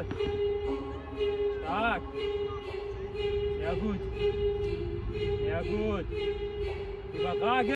Gut. Stark. Sehr gut. Sehr gut. Überragend.